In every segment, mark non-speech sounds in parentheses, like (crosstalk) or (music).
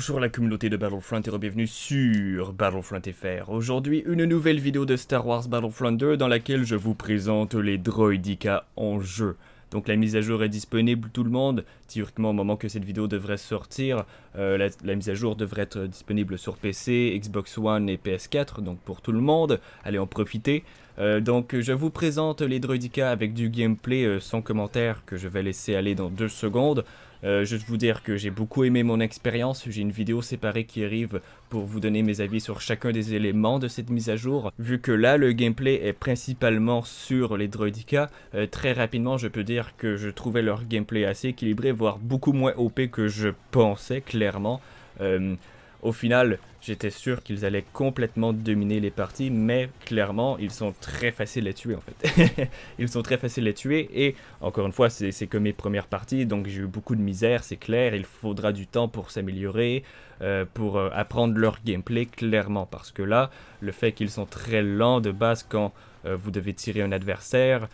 Bonjour la communauté de Battlefront et bienvenue sur Battlefront FR. Aujourd'hui, une nouvelle vidéo de Star Wars Battlefront 2 dans laquelle je vous présente les droïdicas en jeu. Donc la mise à jour est disponible tout le monde. Théoriquement au moment que cette vidéo devrait sortir, euh, la, mise à jour devrait être disponible sur PC, Xbox One et PS4, donc pour tout le monde. Allez en profiter. Euh, donc je vous présente les droïdicas avec du gameplay euh, sans commentaire que je vais laisser aller dans deux secondes. Euh, je vais vous dire que j'ai beaucoup aimé mon expérience. J'ai une vidéo séparée qui arrive pour vous donner mes avis sur chacun des éléments de cette mise à jour. Vu que là, le gameplay est principalement sur les droïdicas, euh, très rapidement, je peux dire que je trouvais leur gameplay assez équilibré, voire beaucoup moins OP que je pensais, clairement. Euh, au final, j'étais sûr qu'ils allaient complètement dominer les parties, mais clairement, ils sont très faciles à tuer en fait. (laughs) ils sont très faciles à tuer et encore une fois, c'est que mes premières parties, donc j'ai eu beaucoup de misère, c'est clair. Il faudra du temps pour s'améliorer, euh, pour euh, apprendre leur gameplay clairement, parce que là, le fait qu'ils sont très lents de base quand euh, vous devez tirer un adversaire,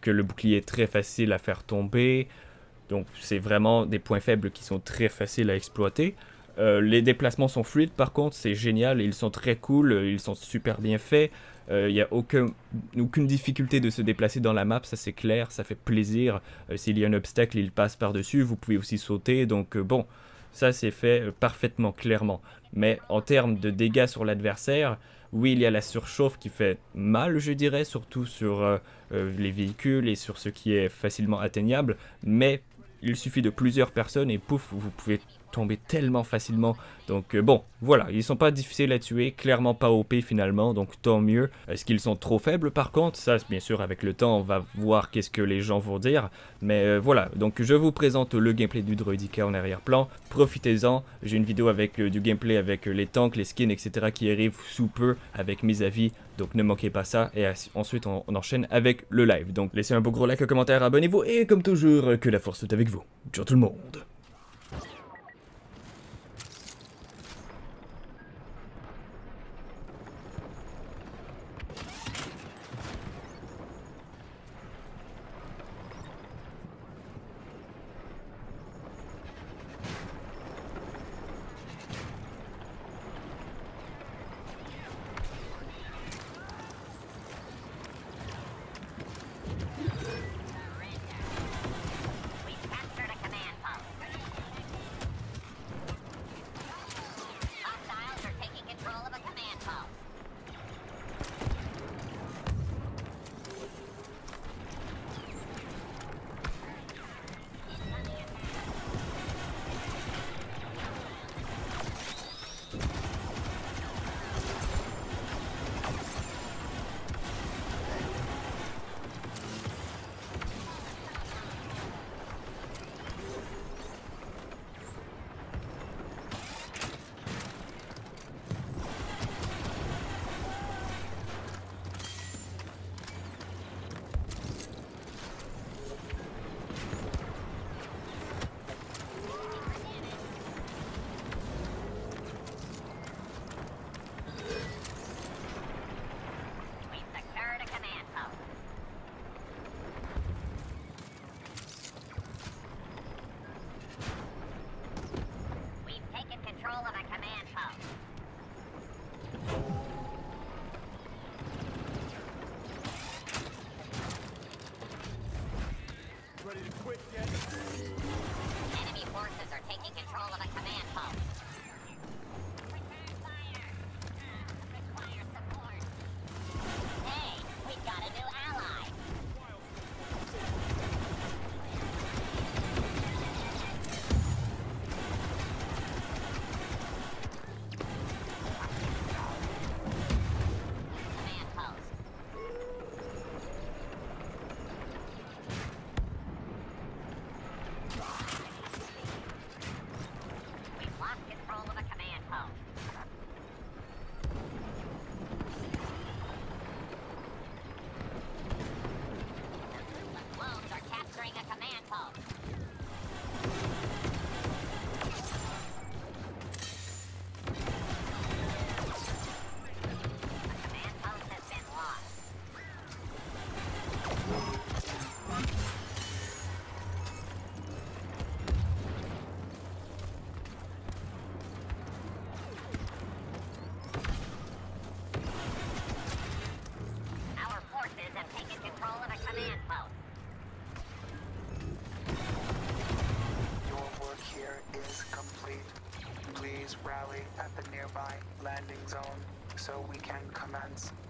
que le bouclier est très facile à faire tomber, donc c'est vraiment des points faibles qui sont très faciles à exploiter. Euh, les déplacements sont fluides par contre, c'est génial, ils sont très cool, euh, ils sont super bien faits. Il euh, n'y a aucun, aucune difficulté de se déplacer dans la map, ça c'est clair, ça fait plaisir. S'il y a un obstacle, il passe par-dessus, vous pouvez aussi sauter, donc bon, ça c'est fait parfaitement clairement. Mais en termes de dégâts sur l'adversaire, oui, il y a la surchauffe qui fait mal, je dirais, surtout sur les véhicules et sur ce qui est facilement atteignable, mais il suffit de plusieurs personnes et pouf, vous pouvez tomber tellement facilement. Donc euh, bon, voilà, ils sont pas difficiles à tuer, clairement pas OP finalement, donc tant mieux. Est-ce qu'ils sont trop faibles par contre? Ça, bien sûr, avec le temps, on va voir qu'est-ce que les gens vont dire. Mais euh, voilà, donc je vous présente le gameplay du Droidica en arrière-plan. Profitez-en, j'ai une vidéo avec euh, du gameplay avec les tanks, les skins, etc. qui arrivent sous peu avec mes avis. Donc ne manquez pas ça et ensuite on, on enchaîne avec le live. Donc laissez un beau gros like, un commentaire, abonnez-vous et comme toujours, que la force soit avec vous. Ciao tout le monde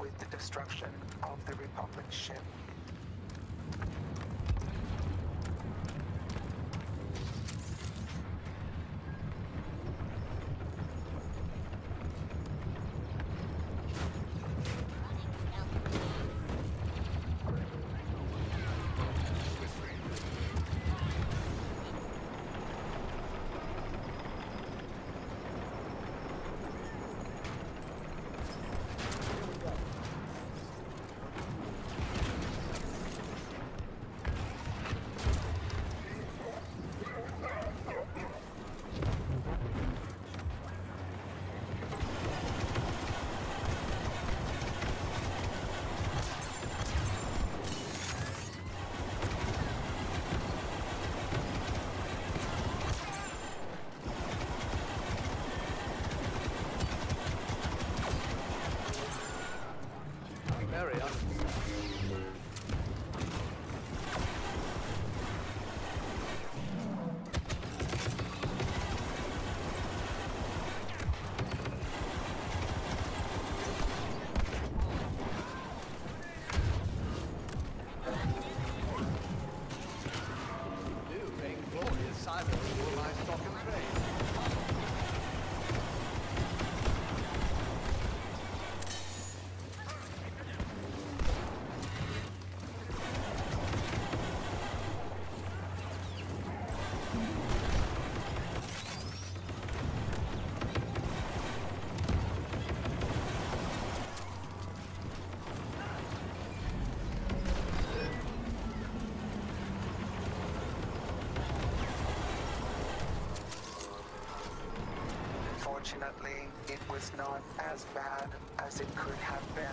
with the destruction of the Republic ship. Fortunately, it was not as bad as it could have been.